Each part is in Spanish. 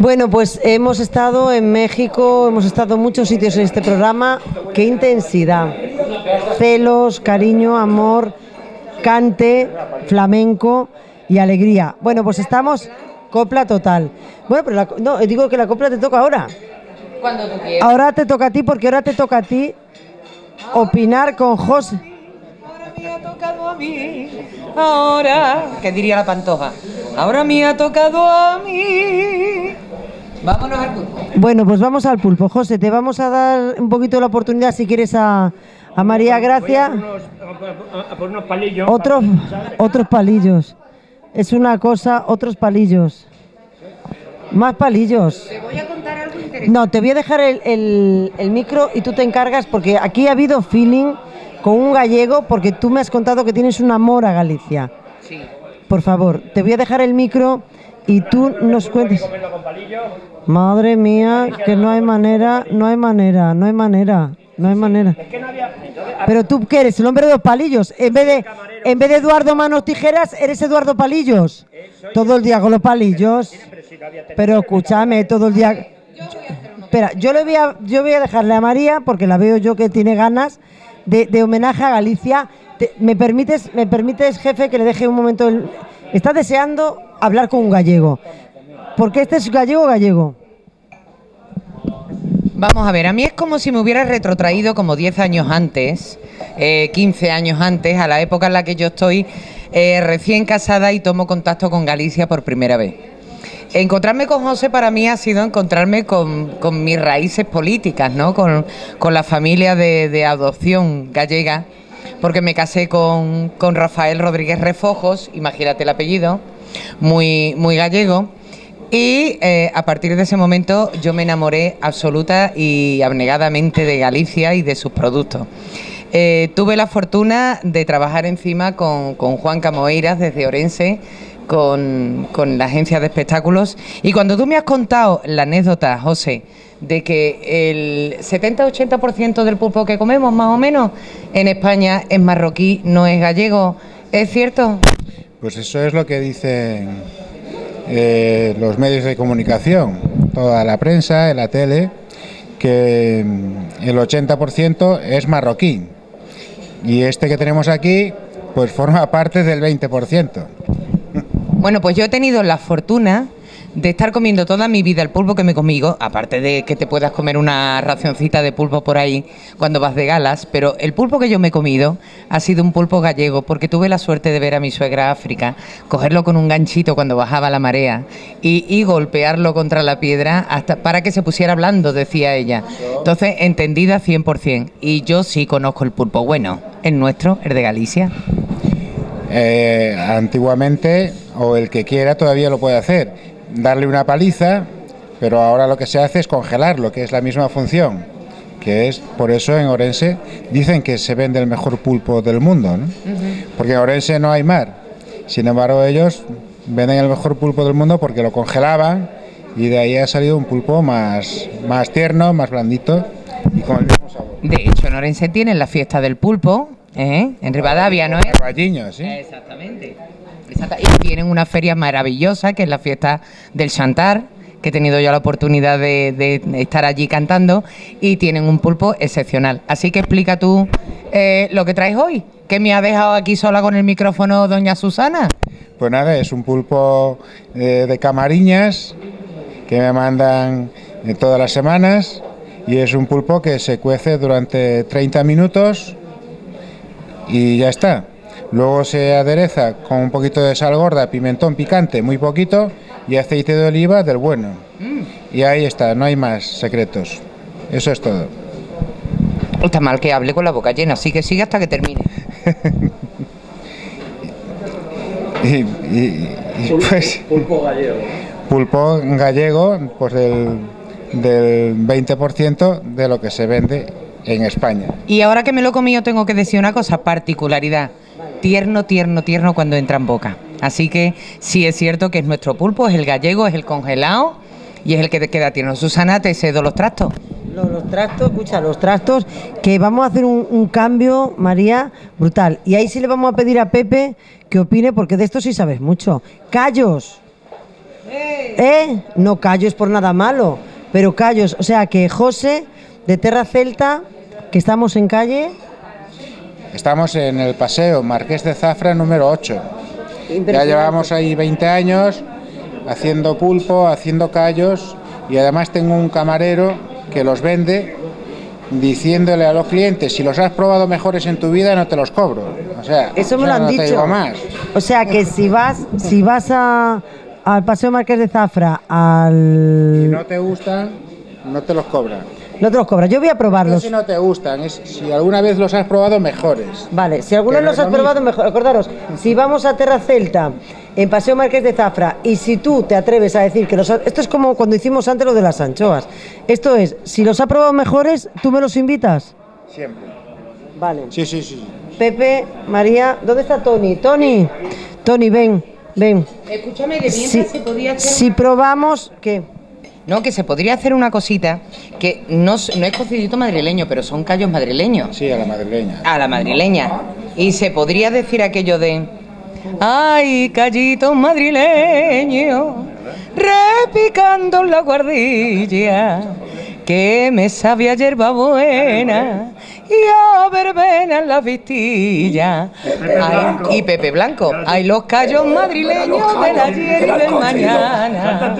Bueno, pues hemos estado en México, hemos estado en muchos sitios en este programa. Qué intensidad. Celos, cariño, amor, cante, flamenco y alegría. Bueno, pues estamos copla total. Bueno, pero la- no, digo que la copla te toca ahora. Cuando tú quieras. Ahora te toca a ti porque ahora te toca a ti opinar con José. Ahora me ha tocado a mí. Ahora. ¿Qué diría la pantoja? Ahora me ha tocado a mí. Vámonos al pulpo. Bueno, pues vamos al pulpo. José, te vamos a dar un poquito la oportunidad si quieres a, a María Gracia. Voy a por unos, a- a por unos palillos. Otros, otros palillos. Es una cosa, otros palillos. Más palillos. Te voy a contar algo interesante. No, te voy a dejar el, el- el micro y tú te encargas porque aquí ha habido feeling con un gallego porque tú me has contado que tienes un amor a Galicia. Sí. Por favor, te voy a dejar el micro y tú nos cuentes. Madre mía, que no hay manera, no hay manera, no hay manera, no hay manera. Que Pero tú qué eres, el hombre de los palillos. En vez de, en vez de Eduardo Manos Tijeras, eres Eduardo Palillos. Todo el día con los palillos. pero escúchame, todo el día. Espera, yo le voy a, yo voy a dejarle a María, porque la veo yo que tiene ganas, de, de homenaje a Galicia. ¿Me permites, me permites, jefe, que le deje un momento el. Está deseando hablar con un gallego. Porque este es gallego gallego. Vamos a ver, a mí es como si me hubiera retrotraído como 10 años antes, eh, 15 años antes, a la época en la que yo estoy eh, recién casada y tomo contacto con Galicia por primera vez. Encontrarme con José para mí ha sido encontrarme con, con mis raíces políticas, ¿no? Con, con la familia de, de adopción gallega, porque me casé con, con Rafael Rodríguez Refojos, imagínate el apellido, muy, muy gallego. Y eh, a partir de ese momento yo me enamoré absoluta y abnegadamente de Galicia y de sus productos. Eh, tuve la fortuna de trabajar encima con, con Juan Camoeiras desde Orense, con, con la agencia de espectáculos. Y cuando tú me has contado la anécdota, José, de que el 70-80% del pulpo que comemos, más o menos, en España es marroquí, no es gallego, ¿es cierto? Pues eso es lo que dicen eh, los medios de comunicación, toda la prensa, en la tele, que mm, el 80% es marroquí. Y este que tenemos aquí, pues forma parte del 20%. Bueno, pues yo he tenido la fortuna de estar comiendo toda mi vida el pulpo que me conmigo, aparte de que te puedas comer una racioncita de pulpo por ahí cuando vas de galas, pero el pulpo que yo me he comido ha sido un pulpo gallego porque tuve la suerte de ver a mi suegra África, cogerlo con un ganchito cuando bajaba la marea y, y golpearlo contra la piedra hasta para que se pusiera blando, decía ella. Entonces, entendida 100%. Y yo sí conozco el pulpo bueno, el nuestro, el de Galicia. Eh, antiguamente, o el que quiera todavía lo puede hacer, darle una paliza, pero ahora lo que se hace es congelarlo, que es la misma función, que es, por eso en Orense dicen que se vende el mejor pulpo del mundo, ¿no? porque en Orense no hay mar, sin embargo ellos venden el mejor pulpo del mundo porque lo congelaban y de ahí ha salido un pulpo más, más tierno, más blandito y con el mismo sabor. De hecho, en Orense tienen la fiesta del pulpo, ¿eh? en Rivadavia, ¿no es? Carballiño, ¿sí? Exactamente. Y tienen una feria maravillosa, que es la fiesta del Chantar, que he tenido yo la oportunidad de, de estar allí cantando, y tienen un pulpo excepcional. Así que explica tú eh, lo que traes hoy, que me ha dejado aquí sola con el micrófono doña Susana. Pues nada, es un pulpo eh, de camariñas que me mandan eh, todas las semanas y es un pulpo que se cuece durante 30 minutos y ya está. Luego se adereza con un poquito de sal gorda, pimentón picante, muy poquito, y aceite de oliva del bueno. Y ahí está, no hay más secretos. Eso es todo. Está mal que hable con la boca llena, así que sigue hasta que termine. Y, y- y, pues, Pulpo gallego. pulpo gallego, pues del, del 20% de lo que se vende en España. Y ahora que me lo he comido tengo que decir una cosa, particularidad. Tierno, tierno, tierno cuando entra en boca. Así que sí es cierto que es nuestro pulpo, es el gallego, es el congelado y es el que te queda tierno. Susana, te cedo los trastos. Los, los trastos, escucha, los trastos, que vamos a hacer un, un cambio, María, brutal. Y ahí sí le vamos a pedir a Pepe que opine, porque de esto sí sabes mucho. Callos. ¿Eh? No callos por nada malo, pero callos. O sea que José, de Terra Celta, que estamos en calle. Estamos en el paseo Marqués de Zafra número 8. Ya llevamos ahí 20 años haciendo pulpo, haciendo callos y además tengo un camarero que los vende diciéndole a los clientes si los has probado mejores en tu vida no te los cobro. O sea, Eso me lo han no te dicho. digo más. O sea que si vas, si vas a, al Paseo Marqués de Zafra, al... Si no te gustan, no te los cobran. No te los cobras. Yo voy a No probarlos. si no te gustan, es si alguna vez los has probado mejores. Vale, si alguno Que no los has lo probado, mejor. Acordaros, si vamos a Terra Celta, en Paseo Marqués de Zafra, y si tú te atreves a decir que los has- Esto es como cuando hicimos antes lo de las anchoas. Esto es, si los ha probado mejores, ¿tú me los invitas? Siempre. Vale. Sí, sí, sí. Pepe, María, ¿dónde está Tony? Tony, Tony, ven, ven. Escúchame, que Si, mientras se podía hacer... si probamos, ¿qué? No, que se podría hacer una cosita que no, no es cocidito madrileño, pero son callos madrileños. Sí, a la madrileña. A la madrileña. Y se podría decir aquello de. Ay, callito madrileño, repicando en la guardilla, que me sabía hierba buena y a verbena en la vistilla. Ay, y Pepe Blanco, hay los callos madrileños del ayer y del mañana.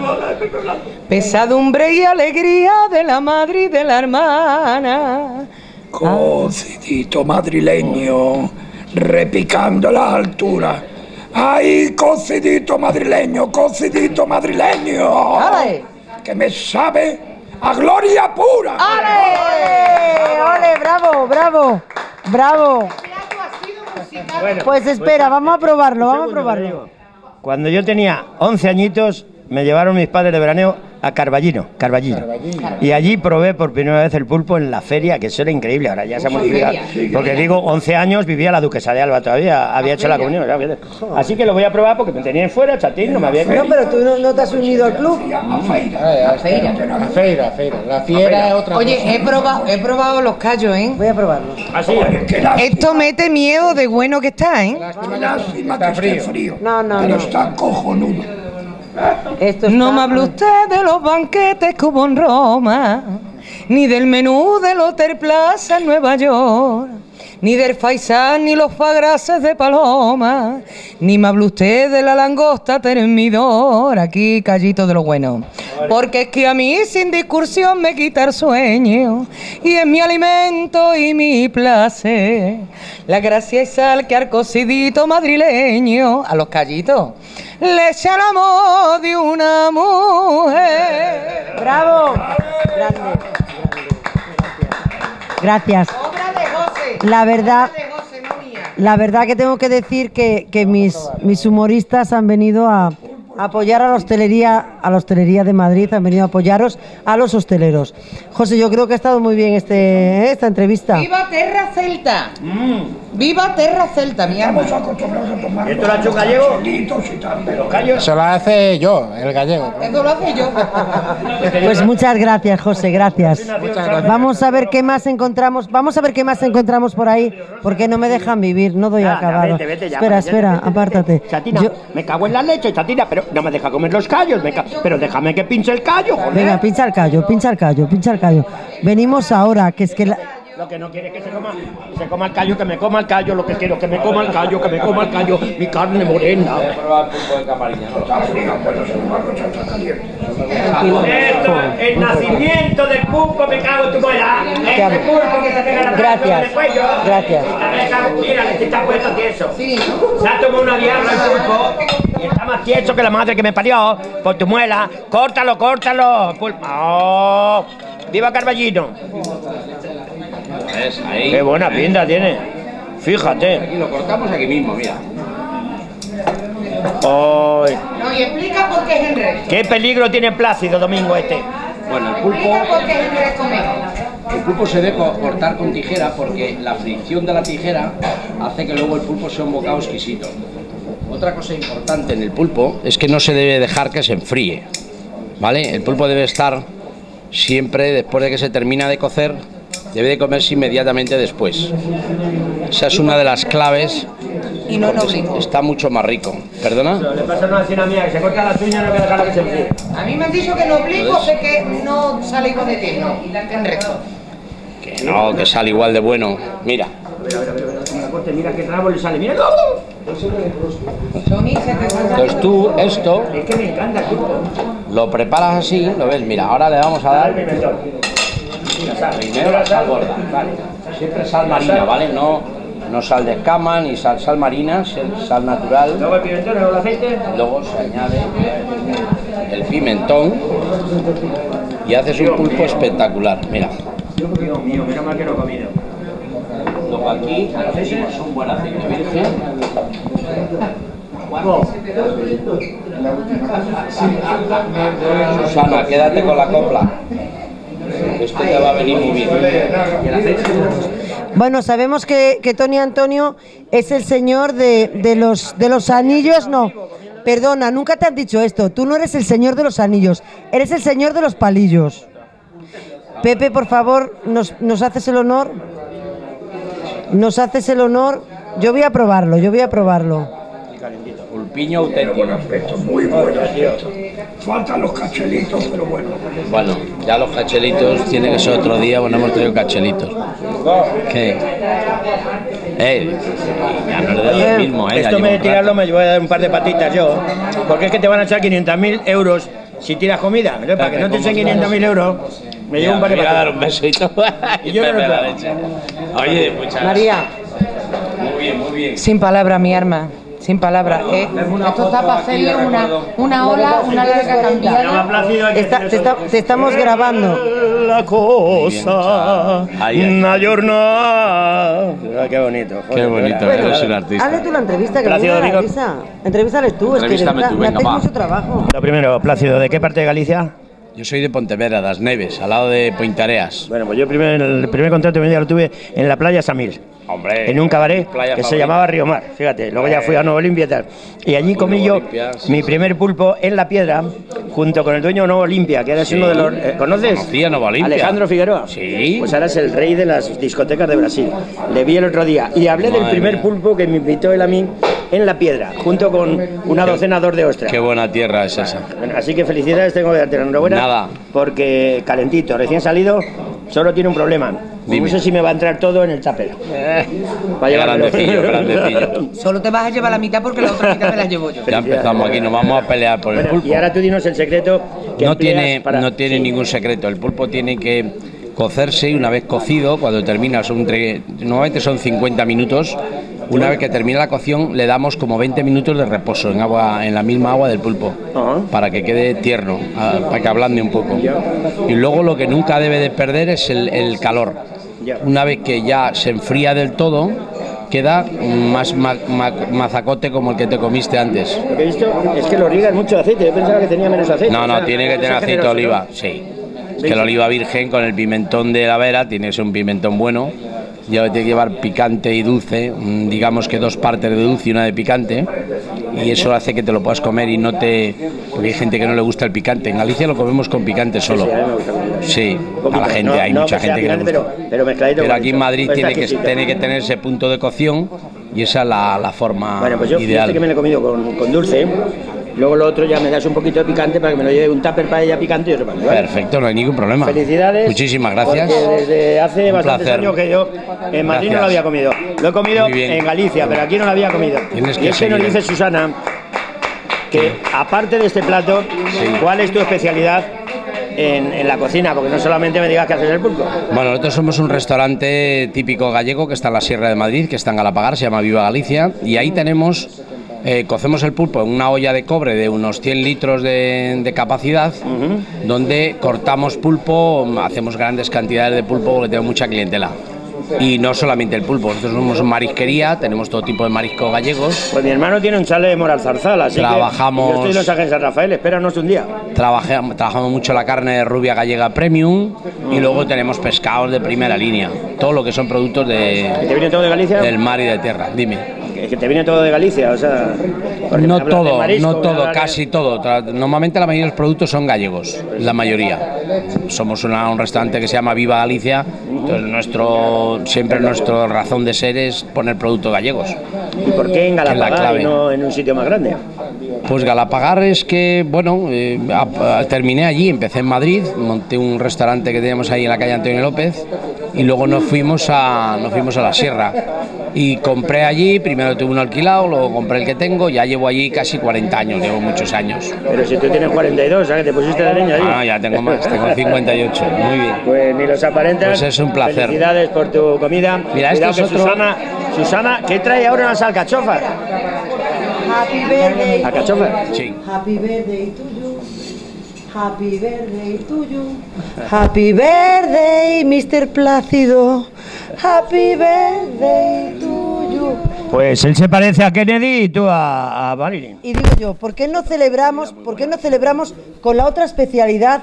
Pesadumbre y alegría de la madre y de la hermana. Cocidito madrileño, repicando la altura. ¡Ay, cocidito madrileño, cocidito madrileño! ¡Ale! Que me sabe a gloria pura. ¡Ole! ¡Ole! ¡Bravo! ¡Bravo! ¡Bravo! Bueno, Pues espera, vamos a probarlo, vamos a probarlo. Cuando yo tenía 11 añitos, me llevaron mis padres de veraneo a Carballino, Carballino. Y allí probé por primera vez el pulpo en la feria, que eso era increíble, ahora ya se ha modificado. Porque digo, 11 años vivía la duquesa de Alba todavía, había hecho la comunión. Así que lo voy a probar porque me tenían fuera, chatín, no me había No, pero tú no, no te has unido al club. A feira. A feira, a feira. La fiera es otra cosa. Oye, he probado, he probado los callos, ¿eh? Voy a probarlo. Así, lástima, Esto mete miedo de bueno que está, ¿eh? lástima que Está esté frío. frío. No, no, pero no. está cojonudo. Esto está- No me hable usted de los banquetes que hubo en Roma, ni del menú del Hotel Plaza en Nueva York, ni del faisán ni los fagrases de Paloma, ni me hable usted de la langosta termidor, aquí callito de lo bueno. Porque es que a mí sin discursión me quita el sueño, y es mi alimento y mi placer. La gracia y sal que al cocidito madrileño, a los callitos, le echa el amor de una mujer. ¡Bravo! Grande. grande. Gracias. José. La verdad, la verdad que tengo que decir que, que mis, mis humoristas han venido a apoyar a la hostelería, a la hostelería de Madrid, han venido a apoyaros a los hosteleros. José, yo creo que ha estado muy bien este, esta entrevista. ¡Viva Terra Celta! ¡Viva Terra Celta, mi alma! Estamos acostumbrados a tomar ¿Esto lo ha hecho gallego? solitos y tal. Los callos. Eso lo hace yo, el gallego. Eso lo hace yo. Pues muchas gracias, José, gracias. Muchas gracias. Vamos a ver qué más encontramos. Vamos a ver qué más encontramos por ahí, porque no me dejan vivir, no doy ya, acabado. vete, vete ya, espera, espera, vete, vete. apártate. Chatina, Yo- me cago en la leche, chatina, pero no me deja comer los callos. me ca- Pero déjame que pinche el callo, joder. Venga, pincha el callo, pincha el callo, pincha el callo. Venimos ahora, que es que la- Lo que no quiere es que se coma, se coma el callo, que me coma el callo. Lo que quiero que me coma el callo, que me coma el callo. Mi carne morena. Esto, el nacimiento del pulpo, me cago en tu muela. Te amo. pulpo que se pega la Gracias, gracias. Mira, le está puesto tieso. Se ha tomado una diabla el pulpo y está más tieso que la madre que me parió por tu muela. Córtalo, córtalo. Pulpo. ¡Oh! ¡Viva Carballino! Qué buena pinta tiene. Fíjate. Aquí lo cortamos aquí mismo, mira. ¡Ay! No, y explica por qué es en red. ¡Qué peligro tiene Plácido Domingo este! Bueno, el pulpo, Explica por qué es en red comer. el pulpo se debe co- cortar con tijera porque la fricción de la tijera hace que luego el pulpo sea un bocado exquisito. Otra cosa importante en el pulpo es que no se debe dejar que se enfríe. ¿Vale? El pulpo debe estar siempre, después de que se termina de cocer, debe de comerse inmediatamente después. Esa es una de las claves. Y no oblicuo. Está mucho más rico. ¿Perdona? Le pasa a una vecina mía que se corta las uñas y no voy a que se enfríe. A mí me han dicho que en oblicuo sé que no sale igual de tierno. Que no, que sale igual de bueno. Mira, Mira qué rabo le sale, mira. Entonces tú esto Es que me encanta lo preparas así, lo ves, mira, ahora le vamos a dar primero sal gorda, vale. Siempre sal marina, ¿vale? No, no sal de escama ni sal, sal marina, sal, sal natural. Luego el pimentón, luego el aceite. Luego se añade el pimentón y haces un pulpo espectacular. Mira, Dios mío, menos mal que no he comido. luego aquí hacemos un buen aceite virgen. Susana, quédate con la copla. Bueno, sabemos que, que Tony Antonio es el señor de, de los, de los anillos, no. Perdona, nunca te han dicho esto. Tú no eres el señor de los anillos, eres el señor de los palillos. Pepe, por favor, nos, nos haces el honor. Nos haces el honor. Yo voy a probarlo, yo voy a probarlo. Pulpiño auténtico. Aspecto, muy buen aspecto. Faltan los cachelitos, pero bueno. Bueno, ya los cachelitos tiene que ser otro día, bueno, hemos traído cachelitos. ¿Qué? Eh, ya no le doy el mismo, eh. Esto me de tirarlo me voy a dar un par de patitas yo. Porque es que te van a echar 500.000 euros si tiras comida. Entonces, para que no te echen 500.000 euros, me llevo un par de Me voy a dar patitas. un beso y todo. Y yo no lo. Oye, muchas María. Muy bien, muy bien. sin palabra, mi arma. Sin palabra. Eh, esto está para hacerle una, una ola, una larga cambiada. Está- te, está- te estamos grabando. La cosa, una jornada. Qué bonito. joder, Qué bonito, verdad. eres un artista. Hazle tú la entrevista, que me Plácido la risa. Entrevístale tú, es que de Entrevístame verdad, tú, me venga, va. mucho trabajo. Lo primero, Plácido, ¿de qué parte de Galicia? Yo soy de Pontevedra, das Neves, al lado de Pointareas. Bueno, pues yo primer, el primer contrato de mi vida lo tuve en la playa Samil. Hombre, en un cabaret que se llamaba Río Mar, fíjate, luego ya fui a Nueva Olimpia y tal. Y allí comí yo Olimpia, sí, mi sí. primer pulpo en la piedra, junto con el dueño de Nueva Olimpia, que era Sí. uno de los... eh, ¿Conoces? Conocía Nueva Olimpia. Alejandro Figueroa. Sí. Pues ahora es el rey de las discotecas de Brasil. Le vi el otro día y hablé del primer mía. pulpo que me invitó él a mí en la piedra, junto con una docena dos de ostras. Qué buena tierra es esa. Bueno, así que felicidades, tengo que darte la enhorabuena. Nada. Porque calentito, recién salido, solo tiene un problema. Dime. No sé si me va a entrar todo en el tupper. Va a. Grandecillo, grandecillo. Solo te vas a llevar la mitad porque la otra mitad me la llevo yo. Ya empezamos aquí, nos vamos a pelear por el Bueno, pulpo. y ahora tú dinos el secreto que no tiene, para- no tiene Sí. ningún secreto. El pulpo tiene que cocerse y una vez cocido, cuando termina, son tre- normalmente son 50 minutos. Una vez que termina la cocción, le damos como 20 minutos de reposo en agua, en la misma agua del pulpo, para que quede tierno, para que ablande un poco. Y luego lo que nunca debe de perder es el, el calor. Una vez que ya se enfría del todo, queda más ma- ma- mazacote como el que te comiste antes. Lo que he visto es que lo riegan mucho de aceite. Yo pensaba que tenía menos aceite. No, O no, sea, tiene que tener es aceite de oliva, sí. Es que el oliva virgen con el pimentón de la vera tiene que ser un pimentón bueno. Ya tiene que llevar picante y dulce, mm, digamos que dos partes de dulce y una de picante. Y eso hace que te lo puedas comer y no te. Porque hay gente que no le gusta el picante. En Galicia lo comemos con picante solo. Sí, a la gente, hay mucha gente que le gusta. pero- aquí en. Madrid Pues tiene que, exquisito. tiene que tener ese punto de cocción y esa es la, la forma Bueno, pues yo ideal. fíjate que me lo he comido con, con dulce. Luego lo otro ya me das un poquito de picante para que me lo lleve un tupper para ella picante y otro para mí. ¿vale? Perfecto, no hay ningún problema. Felicidades. Muchísimas gracias. Desde hace Un bastantes placer. años que yo en Madrid no lo había comido. Lo he comido en Galicia, pero aquí no lo había comido. Tienes y es que nos dice Susana que aparte de este plato, ¿cuál es tu especialidad en, en la cocina? Porque no solamente me digas que haces el pulpo. Bueno, nosotros somos un restaurante típico gallego que está en la Sierra de Madrid, que está en Galapagar, se llama Viva Galicia, y ahí tenemos, eh, cocemos el pulpo en una olla de cobre de unos 100 litros de, de capacidad, donde cortamos pulpo, hacemos grandes cantidades de pulpo porque tenemos mucha clientela. Y no solamente el pulpo, nosotros somos marisquería, tenemos todo tipo de mariscos gallegos, Pues mi hermano tiene un chale de moral zarzal, así Trabajamos- que yo estoy en los Ángeles San Rafael, espéranos un día. Trabaja- trabajamos mucho la carne de rubia gallega premium y luego tenemos pescados de primera línea, todo lo que son productos ¿Y te de, viene todo de Galicia? del mar y de tierra. Dime. Que, que te viene todo de Galicia, o sea... No todo, marisco, no todo, casi todo. Normalmente la mayoría de los productos son gallegos, la mayoría. Somos una- un restaurante que se llama Viva Galicia, entonces nuestro, siempre nuestra razón de ser es poner productos gallegos. ¿Y por qué en Galapagar y no en un sitio más grande? Pues Galapagar es que, bueno, eh, a- a- terminé allí, empecé en Madrid, monté un restaurante que teníamos ahí en la calle Antonio López y luego nos fuimos a, nos fuimos a la sierra. Y compré allí, primero tuve uno alquilado, luego compré el que tengo, ya llevo allí casi 40 años, llevo muchos años. Pero si tú tienes 42, ¿sabes? Que te pusiste de leña ahí. Ah, ya tengo más, tengo 58, muy bien. Pues ni los aparentas. Pues es un placer. Felicidades por tu comida. Mira, Cuidado este es que otro- Susana, Susana, ¿qué trae ahora unas alcachofas? Happy birthday. ¿Alcachofas? Sí. Happy birthday to you. Happy birthday to you. Happy birthday, Mr. Plácido. Happy birthday to you. Pues él se parece a Kennedy y tú a, a Marilyn. Y digo yo, ¿por qué no celebramos, por qué no celebramos con la otra especialidad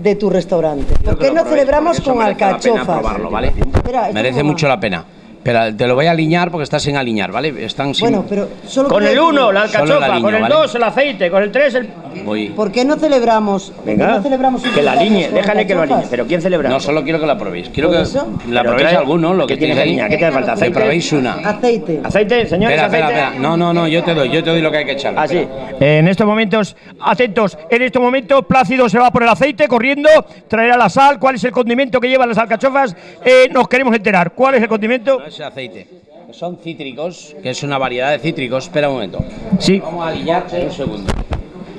de tu restaurante? ¿Por qué no celebramos con alcachofas? probarlo, ¿vale? Espera, ¿esto Merece mucho la pena. Pero te lo voy a alinear porque estás sin alinear, ¿vale? Están sin... Bueno, pero solo Con el quiero decir, 1, la alcachofa, con el ¿vale? 2, el aceite, con el 3, el. Voy. ¿Por qué no celebramos? por qué Venga, no celebramos un que la alinee, déjale que lo alinee. Pero ¿quién celebra? No, solo quiero que la probéis. Quiero ¿Por que eso? la Pero probéis trae- alguno, lo ¿qué que tiene tenéis que ahí. alinear? ¿Qué te hace falta? Que ¿Aceite? probéis una. Aceite. ¿Aceite, señores? Espera, espera, aceite. espera. No, no, no, yo te doy, yo te doy lo que hay que echar. Ah, sí. En estos momentos, atentos, en este momento Plácido se va por el aceite corriendo, traerá la sal, cuál es el condimento que llevan las alcachofas, Eh, nos queremos enterar, ¿cuál es el condimento? No es aceite. Son cítricos, que es una variedad de cítricos. Espera un momento. Sí, Vamos a alinearte un segundo.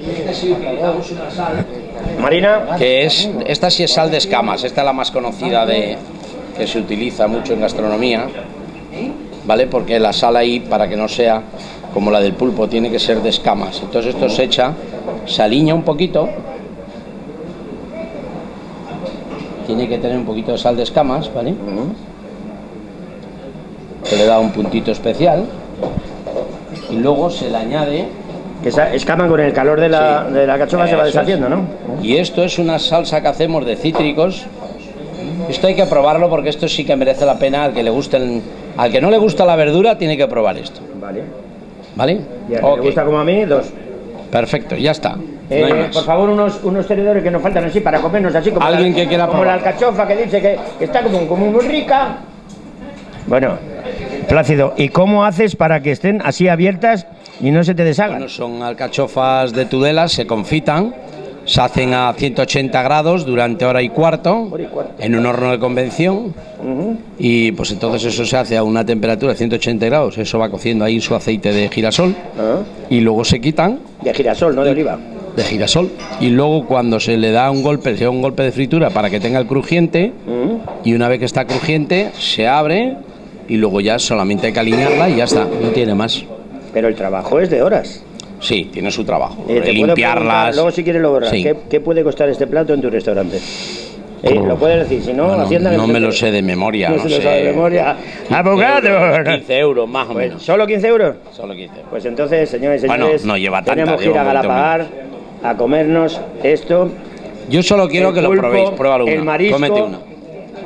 Este. Marina, Que es, esta sí es sal de escamas, esta es la más conocida de que se utiliza mucho en gastronomía, ¿vale? Porque la sal ahí, para que no sea como la del pulpo, tiene que ser de escamas. Entonces esto se echa, se alinea un poquito, tiene que tener un poquito de sal de escamas, ¿vale? Que le da un puntito especial y luego se le añade que esa escama con el calor de la, Sí. de la alcachofa se va es. deshaciendo, ¿no? Y esto es una salsa que hacemos de cítricos. Esto hay que probarlo porque esto sí que merece la pena al que le guste el- al que no le gusta la verdura tiene que probar esto, Vale. ¿vale? Y Ok, le gusta como a mí, dos. Perfecto, ya está. Eh, no por favor, unos, unos tenedores que nos faltan así para comernos así como, Alguien la, que quiera como la alcachofa que dice que, que está como, como muy rica. Bueno, Plácido, ¿y cómo haces para que estén así abiertas y no se te deshagan? Bueno, son alcachofas de Tudela, se confitan, se hacen a 180 grados durante hora y cuarto Hora y cuarto. en un horno de convención y pues entonces eso se hace a una temperatura de 180 grados, eso va cociendo ahí en su aceite de girasol Ah, y luego se quitan. De girasol, no de oliva. de girasol. Y luego cuando se le da un golpe, se da un golpe de fritura para que tenga el crujiente y una vez que está crujiente se abre y luego ya solamente hay que alinearla y ya está, no tiene más. Pero el trabajo es de horas. Sí, tiene su trabajo. Eh, te limpiarlas. Luego, si quieres, lo borras. Sí. ¿Qué, qué puede costar este plato en tu restaurante? Eh, lo puedes decir, si no, Bueno, Hacienda... no me lo sé de memoria, No, no se lo sé. sabe de memoria. 15 ¡Abogado! euros, 15 euros más o Pues, menos. ¿Solo 15 euros? Solo 15 euros. Pues entonces, señores y Bueno, señores, no lleva tanta, tenemos que ir a Galapagar a comernos esto. Yo solo quiero el que lo probéis. Pruébalo el una. marisco. Cómete una.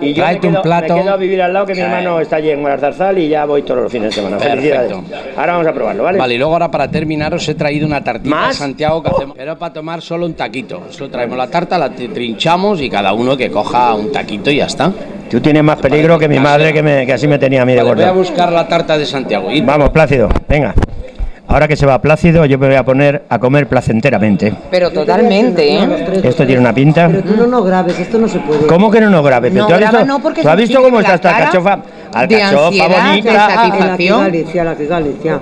Y yo me Tráete un quedo, plato. me quedo a vivir al lado, que mi hermano está allí en Guadalzarzal y ya voy todos los fines de semana. Perfecto. Felicidades. Ahora vamos a probarlo, ¿vale? Vale, y luego ahora para terminar os he traído una tartita ¿Más? de Santiago que hacemos. Pero para tomar solo un taquito. Solo traemos la tarta, la tri- trinchamos y cada uno que coja un taquito y ya está. Tú tienes más peligro que mi madre, que, me- que así me tenía a mí de Vale, voy a gordo. buscar la tarta de Santiago. Y Vamos, Plácido, venga. Ahora que se va Plácido, yo me voy a poner a comer placenteramente. Pero totalmente, ¿eh? Esto tiene una pinta. Pero tú no nos grabes, esto no se puede. ¿Cómo que no nos grabe? No ¿Tú has graba, visto, no, porque ¿tú has visto cómo está esta cara alcachofa? de de bonita. satisfacción. Ah, la que Galicia, la que Galicia.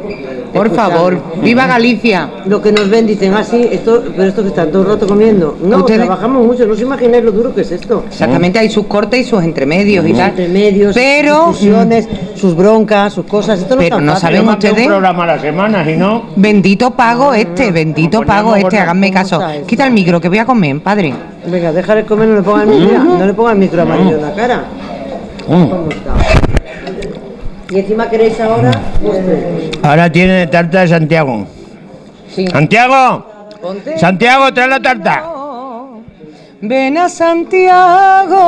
Por favor, viva Galicia. Lo que nos ven dicen, ah, sí, esto, pero esto que están todo el rato comiendo. No, Ustedes- trabajamos mucho, no os imagináis lo duro que es esto. Exactamente, hay sus cortes y sus entremedios y tal. Entre medios, Pero, discusiones, sus broncas, sus cosas. Esto no Pero no saben ustedes. programa a la semana, si no. Bendito pago este, bendito pago este, háganme ¿Cómo caso. Quita el micro, que voy a comer, padre. Venga, déjale comer, no le ponga el micro, no le ponga el micro amarillo en la cara. ¿Cómo está? Y encima queréis ahora postre. Ahora tiene tarta de Santiago. Sí. ¡Santiago! Ponte. ¡Santiago, trae la tarta! Ven a Santiago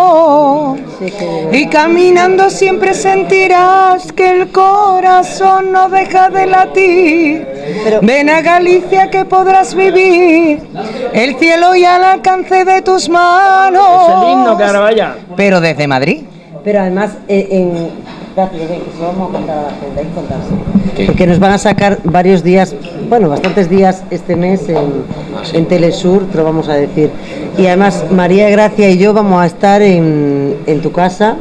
y caminando siempre sentirás que el corazón no deja de latir. Ven a Galicia que podrás vivir el cielo y al alcance de tus manos. Es el himno. Pero desde Madrid. Pero además, eh, que se lo vamos a contar a la gente, hay que contarse. Porque nos van a sacar varios días, bueno, bastantes días este mes en, en Telesur, te lo vamos a decir. Y además, María Gracia y yo vamos a estar en, en tu casa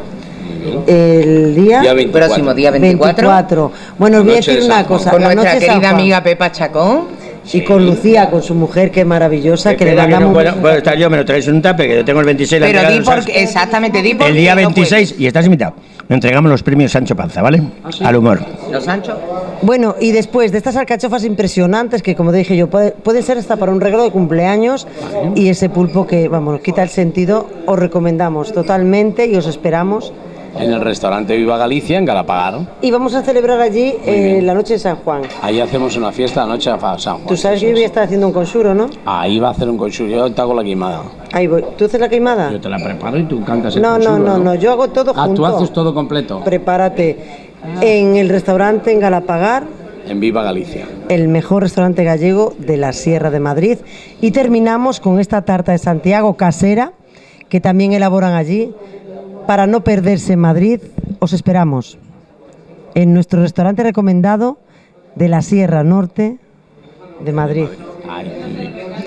el día, Día 24. Próximo día 24. 24. Bueno, os voy a decir una cosa. Con la nuestra querida amiga Pepa Chacón. Y con Lucía, con su mujer, que es maravillosa, que le que no mandamos... puedo, puedo estar yo, me lo traéis en un tape, que yo tengo el 26 la Pero entrega di de por los Sancho. exactamente, di por El día no 26, y estás invitado, le entregamos los premios Sancho Panza, ¿vale? Al humor. Los Sancho. Bueno, y después de estas alcachofas impresionantes, que como dije yo, puede, pueden ser hasta para un regalo de cumpleaños, y ese pulpo que, vamos, nos quita el sentido, os recomendamos totalmente y os esperamos. En el restaurante Viva Galicia, en Galapagar. Y vamos a celebrar allí eh, la noche de San Juan. Ahí hacemos una fiesta la noche de San Juan. Tú sabes que yo voy a estar haciendo un consuro, ¿no? Ahí va a hacer un consumo. Yo te hago la queimada. Ahí voy. ¿Tú haces la queimada? Yo te la preparo y tú cantas el No, no, consuro, no, no, yo hago todo Ah, junto. tú haces todo completo. Prepárate. En el restaurante en Galapagar, En Viva Galicia. el mejor restaurante gallego de la Sierra de Madrid. Y terminamos con esta tarta de Santiago casera, que también elaboran allí. Para no perderse en Madrid, os esperamos en nuestro restaurante recomendado de la Sierra Norte de Madrid.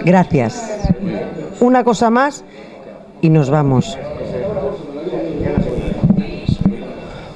Gracias. Una cosa más y nos vamos.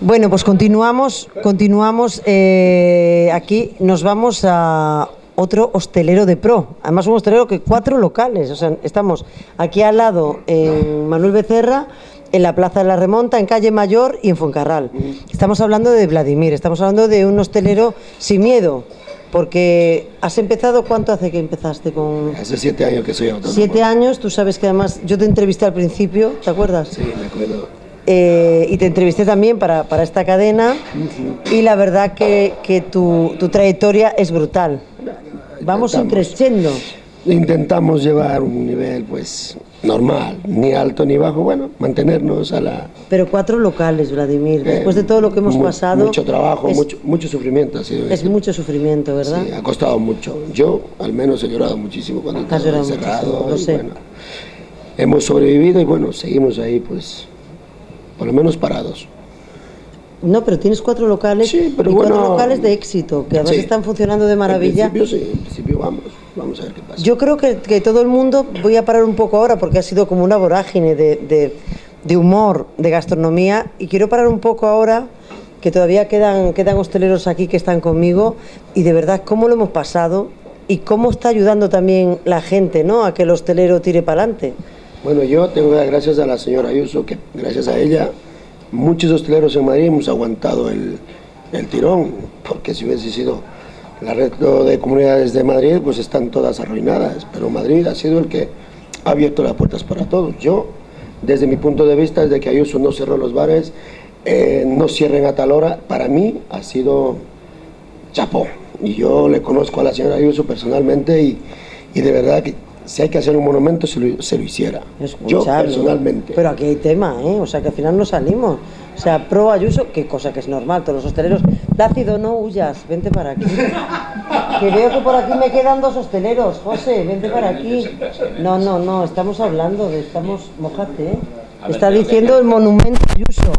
Bueno, pues continuamos, continuamos eh, aquí. Nos vamos a otro hostelero de pro. Además, un hostelero que cuatro locales. O sea, estamos aquí al lado en Manuel Becerra, en la Plaza de la Remonta, en Calle Mayor y en Fuencarral. Estamos hablando de Vladimir. Estamos hablando de un hostelero sin miedo. Porque has empezado, ¿cuánto hace que empezaste con...? Hace siete años que soy autónomo. Siete años, tú sabes que además yo te entrevisté al principio, ¿te acuerdas? Sí, me acuerdo. Eh, y te entrevisté también para, para esta cadena y la verdad que, que tu, tu trayectoria es brutal. Vamos Intentamos. creciendo. Intentamos llevar un nivel, pues, normal, ni alto ni bajo, bueno, mantenernos a la... Pero cuatro locales, Vladimir. Después de todo lo que hemos mu- pasado... Mucho trabajo, es, mucho, mucho sufrimiento ha sido es mucho sufrimiento, ¿verdad? Sí, ha costado mucho. Yo, al menos, he llorado muchísimo cuando estaba encerrado. muchísimo, lo y sé. bueno, hemos sobrevivido y bueno, seguimos ahí, pues, por lo menos parados. No, pero tienes cuatro locales Sí, pero y bueno, cuatro locales de éxito, que además Sí. están funcionando de maravilla. En principio, sí, en principio vamos, vamos a ver qué pasa. Yo creo que, que todo el mundo, voy a parar un poco ahora porque ha sido como una vorágine de, de- de humor, de gastronomía, y quiero parar un poco ahora que todavía quedan, quedan hosteleros aquí que están conmigo, y de verdad cómo lo hemos pasado y cómo está ayudando también la gente ¿no? a que el hostelero tire para adelante. Bueno, yo tengo que dar gracias a la señora Ayuso, que gracias a ella muchos hosteleros en Madrid hemos aguantado el, el tirón, porque si hubiese sido la red de comunidades de Madrid, pues están todas arruinadas, pero Madrid ha sido el que ha abierto las puertas para todos. Yo, desde mi punto de vista, desde que Ayuso no cerró los bares, eh, no cierren a tal hora, para mí ha sido chapó. Y yo le conozco a la señora Ayuso personalmente y, y de verdad que si hay que hacer un monumento se lo, se lo hiciera. Yo personalmente. Pero aquí hay tema, ¿eh? O sea, que al final no salimos. O sea, pro Ayuso, qué cosa que es normal, todos los hosteleros. Plácido, no huyas, vente para aquí. Que veo que por aquí me quedan dos hosteleros. José, vente para aquí. No, no, no, estamos hablando de, estamos, mojate, ¿eh? Está diciendo el monumento Ayuso.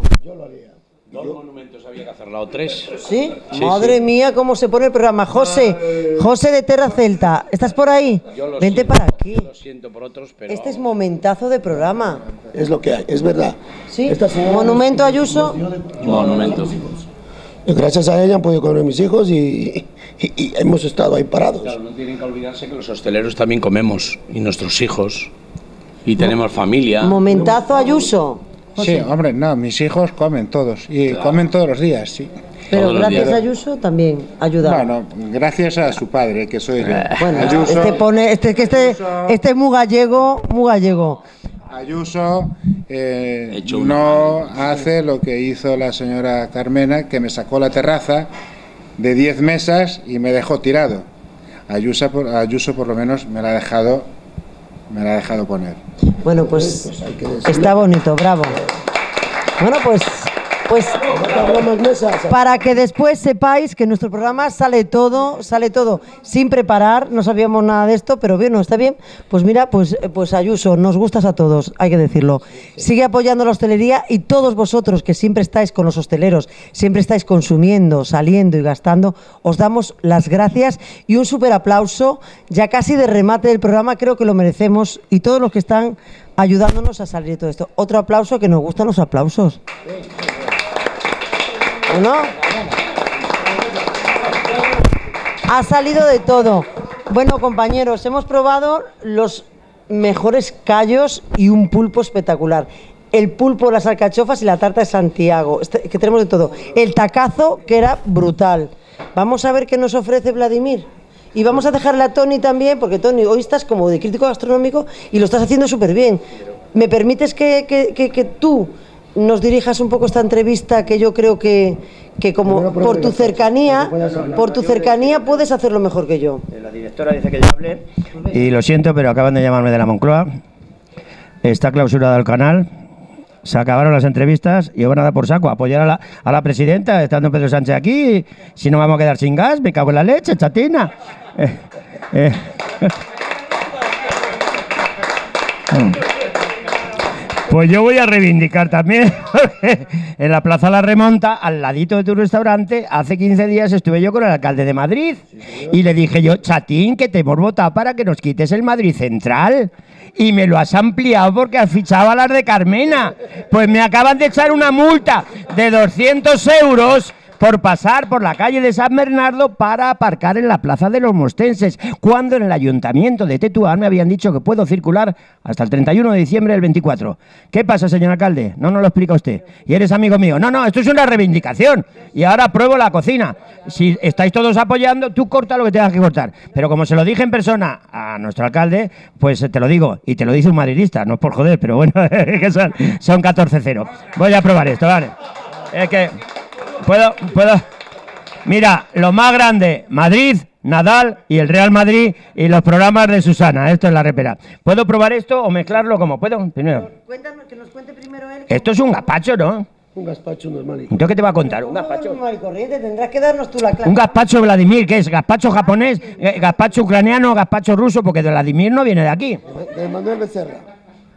Dos monumentos había que hacerla o tres. ¿Sí? Sí, Madre sí. mía, cómo se pone el programa. José, José de Terra Celta, ¿estás por ahí? Yo lo Vente siento, para aquí. yo Lo siento por otros, pero. Este es momentazo de programa. Es lo que hay, es verdad. ¿Sí? Esta Monumento Ayuso. Monumentos. Gracias a ella han podido comer mis hijos y, y- y hemos estado ahí parados. Claro, no tienen que olvidarse que los hosteleros también comemos y nuestros hijos. Y tenemos familia. Momentazo Ayuso. Sí, hombre, no, mis hijos comen todos y comen todos los días, sí. Pero Todos gracias días. a Ayuso también ayuda. Bueno, gracias a su padre, que soy yo. Bueno, Ayuso, este pone, este que este, este es muy gallego, muy gallego. Ayuso eh, Hecho una no hace lo que hizo la señora Carmena, que me sacó la terraza de 10 mesas y me dejó tirado. Ayuso por, Ayuso por lo menos me la ha dejado Me la ha dejado poner. Bueno, pues está bonito, bravo. Bueno, pues, pues para que después sepáis que nuestro programa sale todo, sale todo sin preparar, no sabíamos nada de esto, pero bien, no está bien. Pues mira, pues, pues Ayuso, nos gustas a todos, hay que decirlo. Sigue apoyando la hostelería y todos vosotros que siempre estáis con los hosteleros, siempre estáis consumiendo, saliendo y gastando, os damos las gracias y un súper aplauso, ya casi de remate del programa, creo que lo merecemos y todos los que están ayudándonos a salir de todo esto. Otro aplauso que nos gustan los aplausos. ¿No? Ha salido de todo. Bueno, compañeros, hemos probado los mejores callos y un pulpo espectacular. El pulpo, las alcachofas y la tarta de Santiago, este- que tenemos de todo. El tacazo, que era brutal. Vamos a ver qué nos ofrece Vladimir. Y vamos a dejarle a Tony también, porque Tony, hoy estás como de crítico gastronómico y lo estás haciendo súper bien. ¿Me permites que, que- que- que tú nos dirijas un poco esta entrevista que yo creo que, que como por tu cercanía, por tu cercanía puedes hacerlo mejor que yo? La directora dice que yo hable y lo siento, pero acaban de llamarme de la Moncloa. Está clausurado el canal. Se acabaron las entrevistas y van a dar por saco. Apoyar a la, a la presidenta, estando Pedro Sánchez aquí. Si no vamos a quedar sin gas, me cago en la leche, chatina. Eh, eh. Pues yo voy a reivindicar también. en la Plaza La Remonta, al ladito de tu restaurante, hace 15 días estuve yo con el alcalde de Madrid. Y le dije yo, chatín, que te hemos votado para que nos quites el Madrid Central. Y me lo has ampliado porque has fichado a las de Carmena. Pues me acaban de echar una multa de 200 euros por pasar por la calle de San Bernardo para aparcar en la plaza de los mostenses, cuando en el ayuntamiento de Tetuán me habían dicho que puedo circular hasta el 31 de diciembre del 24. ¿Qué pasa, señor alcalde? No nos lo explica usted. Y eres amigo mío. No, no, esto es una reivindicación. Y ahora pruebo la cocina. Si estáis todos apoyando, tú corta lo que tengas que cortar. Pero como se lo dije en persona a nuestro alcalde, pues te lo digo. Y te lo dice un madridista, no es por joder, pero bueno, son, son 14-0. Voy a probar esto, vale. Es que... Puedo, puedo. Mira, lo más grande, Madrid, Nadal y el Real Madrid y los programas de Susana. Esto es la repera. ¿Puedo probar esto o mezclarlo como puedo? Primero. Cuéntanos, que nos cuente primero él. Esto es un gazpacho, ¿no? Un gazpacho normalito. ¿Entonces qué te va a contar? Un gazpacho. Normal y corriente, tendrás que darnos tú la clase. Un gazpacho Vladimir, ¿qué es? ¿Gazpacho japonés? eh, ¿Gazpacho ucraniano? ¿Gazpacho ruso? Porque de Vladimir no viene de aquí. De Manuel Becerra.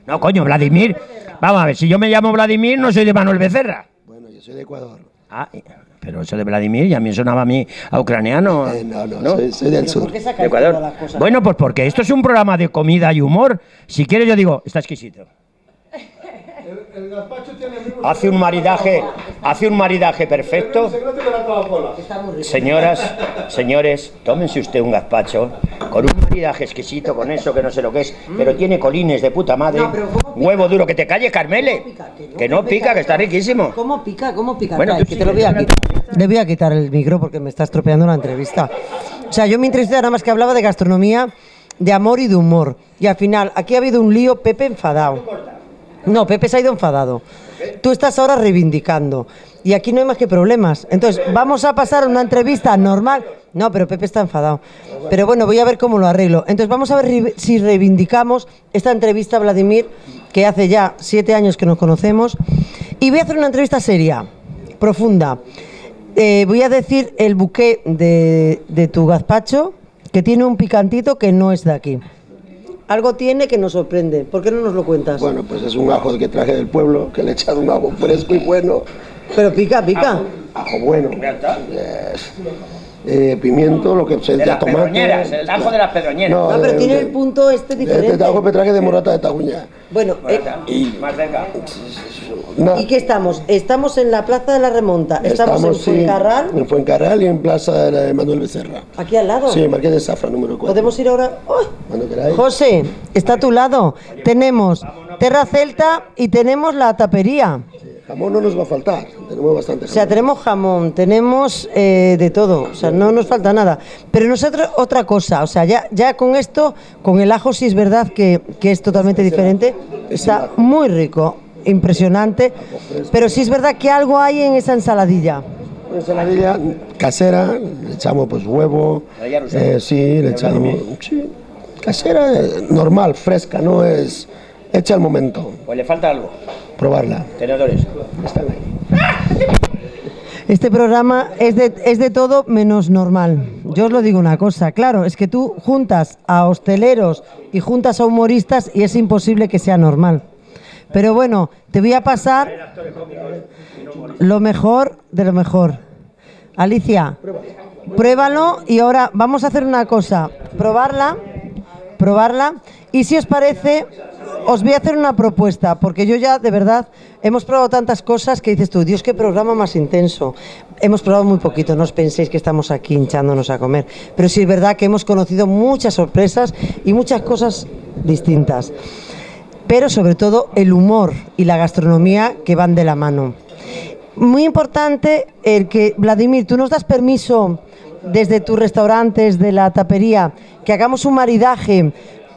No, coño, Vladimir. Vamos a ver, si yo me llamo Vladimir, no soy de Manuel Becerra. Bueno, yo soy de Ecuador. Ah, pero eso de Vladimir ya a mí sonaba a mí a ucraniano. Eh, no, no, Soy, soy del sur. ¿Por qué De Ecuador. Bueno, pues porque esto es un programa de comida y humor. Si quieres yo digo, está exquisito. Hace un maridaje, hace un maridaje perfecto. Señoras, señores, tómense usted un gazpacho con un maridaje exquisito, con eso que no sé lo que es, pero tiene colines de puta madre. Huevo duro, que te calles, Carmele. pica? Que no, Que no pica, que está riquísimo. ¿Cómo pica? ¿Cómo pica? Bueno, Trae, tú que te lo voy a quitar. Le voy a quitar el micro porque me está estropeando la entrevista. O sea, yo mi entrevista nada más que hablaba de gastronomía, de amor y de humor. Y al final, aquí ha habido un lío, Pepe enfadado. No, Pepe se ha ido enfadado. Tú estás ahora reivindicando. Y aquí no hay más que problemas. Entonces, vamos a pasar a una entrevista normal. No, pero Pepe está enfadado. Pero bueno, voy a ver cómo lo arreglo. Entonces, vamos a ver si reivindicamos esta entrevista a Vladimir, que hace ya siete años que nos conocemos. Y voy a hacer una entrevista seria, profunda. Eh, voy a decir el buqué de, de tu gazpacho, que tiene un picantito que no es de aquí. Algo tiene que nos sorprende. ¿Por qué no nos lo cuentas? Bueno, pues es un ajo que traje del pueblo, que le he echado un ajo fresco y bueno. Pero pica, pica. Ajo bueno. Yes. Eh, pimiento, lo que se De de las tomate. pedroñeras, el ajo de las pedroñeras. No, No, pero de- tiene de- el punto este diferente. Este ajo que traje de morata de Taguña. Bueno, eh, Más cerca. Na- ¿y qué estamos? Estamos en la Plaza de la Remonta. Estamos, en sí, Fuencarral, en Fuencarral y en Plaza de la de Manuel Becerra. aquí al lado. Sí, Marqués de Zafra, número 4. ¿Podemos ir ahora? Queráis. José, está a tu lado. Tenemos Terra Celta y tenemos la tapería. Jamón no nos va a faltar, tenemos bastante O sea, jamón. tenemos jamón, tenemos eh, de todo, o sea, no nos falta nada. Pero nosotros otra cosa, o sea, ya, ya con esto, con el ajo sí es verdad que, que es totalmente diferente, está muy rico, impresionante, pero sí es verdad que algo hay en esa ensaladilla. Una ensaladilla casera, le echamos pues huevo, eh, sí, le echamos, sí, casera, eh, normal, fresca, no es hecha al momento. Pues le falta algo. Probarla. Tenedores. Están ahí. Este programa es de, es de todo menos normal. Yo os lo digo una cosa, claro, es que tú juntas a hosteleros y juntas a humoristas y es imposible que sea normal. Pero bueno, te voy a pasar lo mejor de lo mejor. Alicia, pruébalo y ahora vamos a hacer una cosa, probarla, probarla y si os parece, os voy a hacer una propuesta, porque yo ya de verdad hemos probado tantas cosas que dices tú, Dios, qué programa más intenso. Hemos probado muy poquito, no os penséis que estamos aquí hinchándonos a comer, pero sí es verdad que hemos conocido muchas sorpresas y muchas cosas distintas, pero sobre todo el humor y la gastronomía que van de la mano. Muy importante el que, Vladimir, tú nos das permiso desde tus restaurantes, de la tapería, que hagamos un maridaje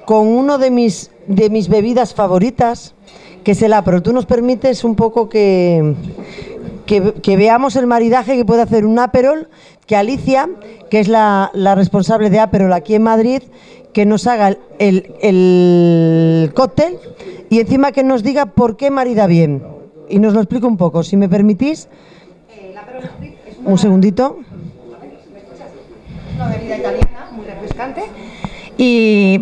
con uno de mis, de mis bebidas favoritas, que es el Aperol. Tú nos permites un poco que, que, veamos el maridaje que puede hacer un Aperol, que Alicia, que es la, responsable de Aperol aquí en Madrid, que nos haga el, el, el cóctel y encima que nos diga por qué marida bien. Y nos lo explico un poco, si me permitís. Un segundito. una bebida italiana muy refrescante y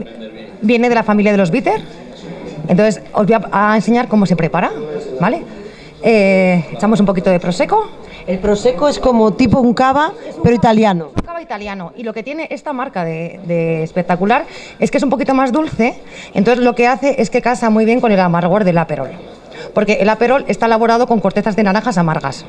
viene de la familia de los bitter. Entonces os voy a, a enseñar cómo se prepara, ¿vale? Eh, echamos un poquito de prosecco, El prosecco es como tipo un cava, pero italiano. un cava italiano y lo que tiene esta marca de, de espectacular es que es un poquito más dulce, entonces lo que hace es que casa muy bien con el amargor del aperol. Porque el aperol está elaborado con cortezas de naranjas amargas.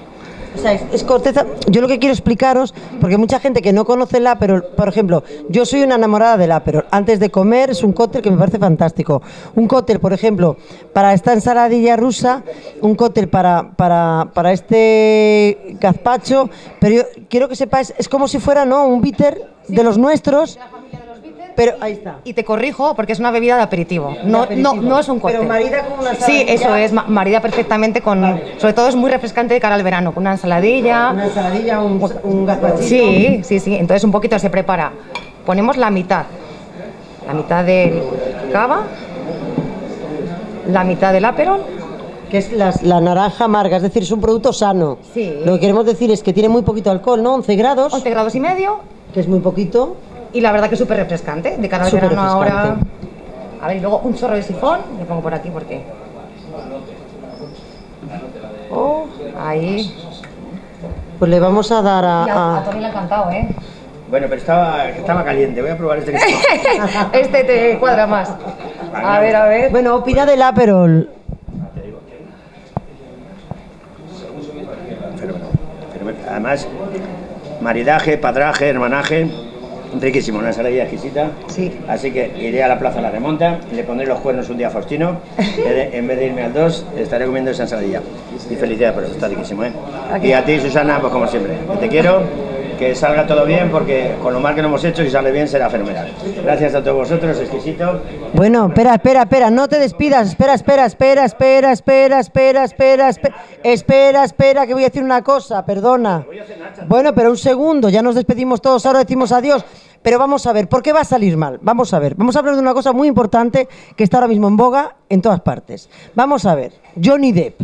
Es corteza. Yo lo que quiero explicaros, porque mucha gente que no conoce el Aperol, por ejemplo, yo soy una enamorada del Aperol. Antes de comer es un cóctel que me parece fantástico. Un cóctel, por ejemplo, para esta ensaladilla rusa, un cóctel para, para, para este gazpacho, pero yo quiero que sepáis, es como si fuera, ¿no? Un bitter de los nuestros. Pero ahí está. Y te corrijo porque es una bebida de aperitivo, no, aperitivo. no, no es un cóctel. Pero marida con una Sí, eso es, ma- marida perfectamente con... Sobre todo es muy refrescante de cara al verano, con una ensaladilla. Una ensaladilla, un, un gazpachito. Sí, sí, sí. Entonces un poquito se prepara. Ponemos la mitad. La mitad del cava, la mitad del aperol. Que es las- la naranja amarga, es decir, es un producto sano. Sí. Lo que queremos decir es que tiene muy poquito alcohol, ¿no? 11 grados, 11 grados y medio. que es muy poquito. Y la verdad que es súper refrescante. De cara al verano ahora. A ver, y luego un chorro de sifón. Le pongo por aquí porque. Oh, ahí. Pues le vamos a dar a... Y a, a le ha encantado, ¿eh? Bueno, pero estaba, estaba caliente. Voy a probar este que está. este te cuadra más. A ver, a ver. Bueno, opina del Aperol. Además, maridaje, padraje, hermanaje, riquísimo, una ensaladilla exquisita. Sí. Así que iré a la Plaza La Remonta, le pondré los cuernos un día a Faustino, en vez de- irme al 2, estaré comiendo esa ensaladilla. Y felicidades por eso, está riquísimo, ¿eh? Y a ti, Susana, pues como siempre, que te quiero, que salga todo bien, porque con lo mal que no hemos hecho, si sale bien, será fenomenal. Gracias a todos vosotros, exquisito. Bueno, espera, espera, espera, no te despidas. Espera, espera, espera, espera, espera, espera, espera, espera, espera, espera, que voy a decir una cosa, perdona. Bueno, pero un segundo, ya nos despedimos todos, ahora decimos adiós. Pero vamos a ver, ¿por qué va a salir mal? Vamos a ver, vamos a hablar de una cosa muy importante que está ahora mismo en boga en todas partes. Vamos a ver, Johnny Depp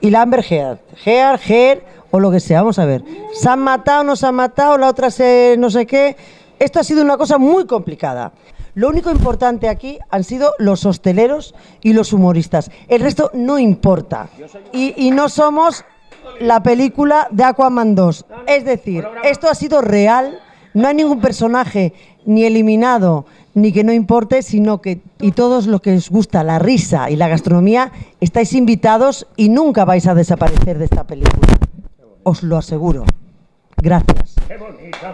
y la Amber Heard, Heard, Heard o lo que sea, vamos a ver. ¿Se han matado, no se han matado, la otra se no sé qué? Esto ha sido una cosa muy complicada. Lo único importante aquí han sido los hosteleros y los humoristas. El resto no importa. Y, y no somos la película de Aquaman 2. Es decir, esto ha sido real, no hay ningún personaje ni eliminado ni que no importe, sino que y todos los que os gusta la risa y la gastronomía estáis invitados y nunca vais a desaparecer de esta película os lo aseguro. Gracias. Qué bonita,